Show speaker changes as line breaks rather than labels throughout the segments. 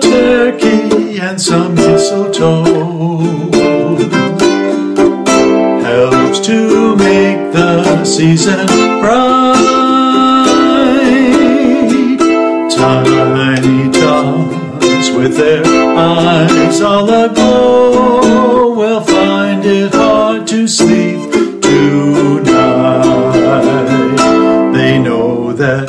turkey and some mistletoe helps to make the season bright. Tiny tots with their eyes all aglow will find it hard to sleep tonight. They know that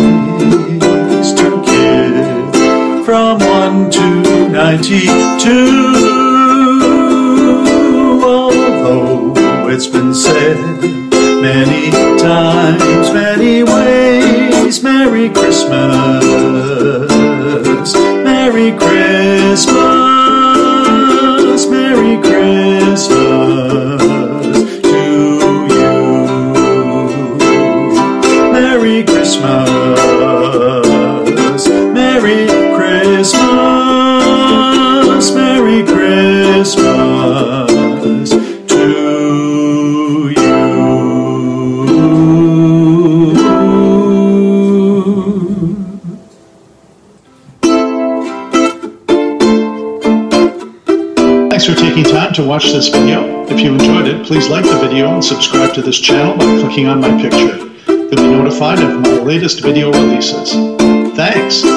from 1 to 92. Although it's been said many times, many ways, Merry Christmas, Merry Christmas,
for taking time to watch this video. If you enjoyed it, please like the video and subscribe to this channel by clicking on my picture. You'll be notified of my latest video releases. Thanks!